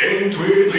Into the...